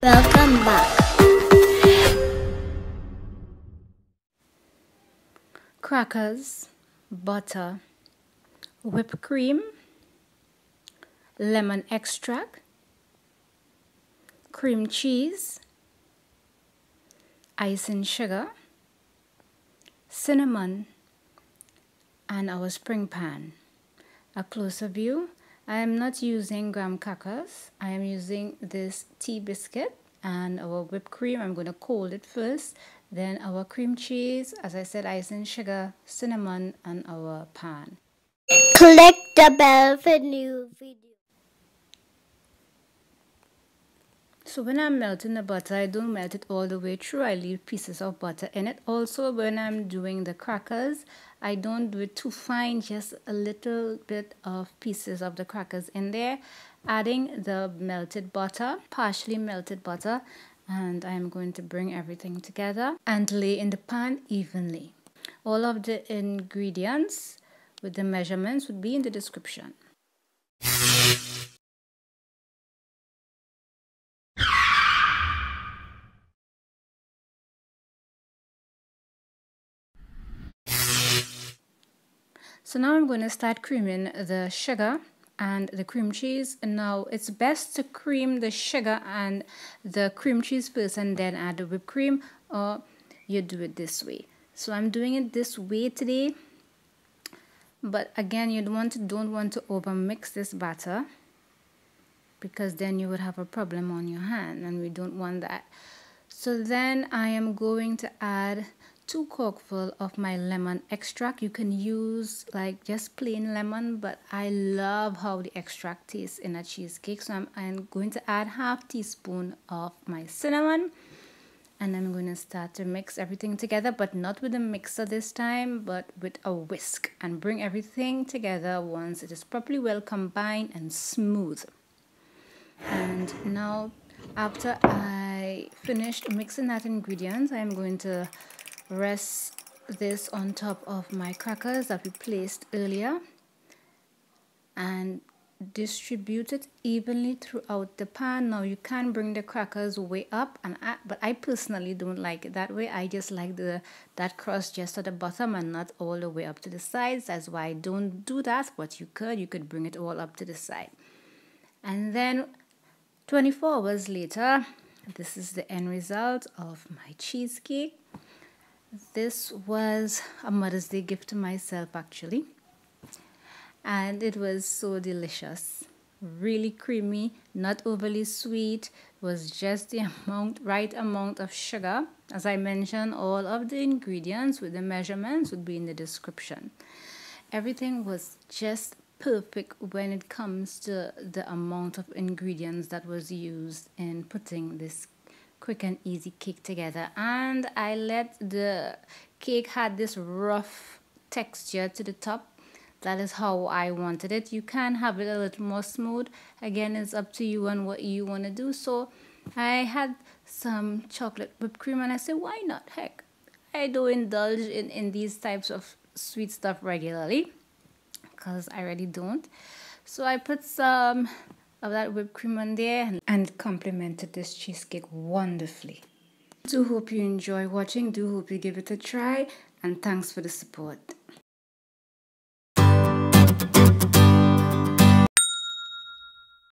Welcome back. Crackers, butter, whipped cream, lemon extract, cream cheese, icing sugar, cinnamon, and our spring pan. A closer view I am not using graham crackers. I am using this tea biscuit and our whipped cream. I'm going to cold it first. Then our cream cheese, as I said, icing sugar, cinnamon, and our pan. Click the bell for new videos. So when I'm melting the butter, I don't melt it all the way through. I leave pieces of butter in it. Also, when I'm doing the crackers, I don't do it too fine, just a little bit of pieces of the crackers in there. Adding the melted butter, partially melted butter, and I'm going to bring everything together and lay in the pan evenly. All of the ingredients with the measurements would be in the description. So now I'm going to start creaming the sugar and the cream cheese. Now it's best to cream the sugar and the cream cheese first and then add the whipped cream or you do it this way. So I'm doing it this way today. But again, you don't want to, don't want to over mix this batter because then you would have a problem on your hand and we don't want that. So then I am going to add two corkful of my lemon extract. You can use like just plain lemon but I love how the extract tastes in a cheesecake. So I'm, I'm going to add half teaspoon of my cinnamon and I'm going to start to mix everything together but not with a mixer this time but with a whisk and bring everything together once it is properly well combined and smooth. And now after I finished mixing that ingredients I'm going to rest this on top of my crackers that we placed earlier and distribute it evenly throughout the pan. Now you can bring the crackers way up and I, but I personally don't like it that way. I just like the that crust just at the bottom and not all the way up to the sides. That's why I don't do that but you could you could bring it all up to the side. And then 24 hours later this is the end result of my cheesecake this was a Mother's Day gift to myself actually. And it was so delicious. Really creamy, not overly sweet, was just the amount, right amount of sugar. As I mentioned, all of the ingredients with the measurements would be in the description. Everything was just perfect when it comes to the amount of ingredients that was used in putting this quick and easy cake together. And I let the cake had this rough texture to the top. That is how I wanted it. You can have it a little more smooth. Again it's up to you and what you want to do. So I had some chocolate whipped cream and I said why not? Heck I do indulge in, in these types of sweet stuff regularly because I really don't. So I put some of that whipped cream on there and complemented this cheesecake wonderfully. Do hope you enjoy watching, do hope you give it a try and thanks for the support.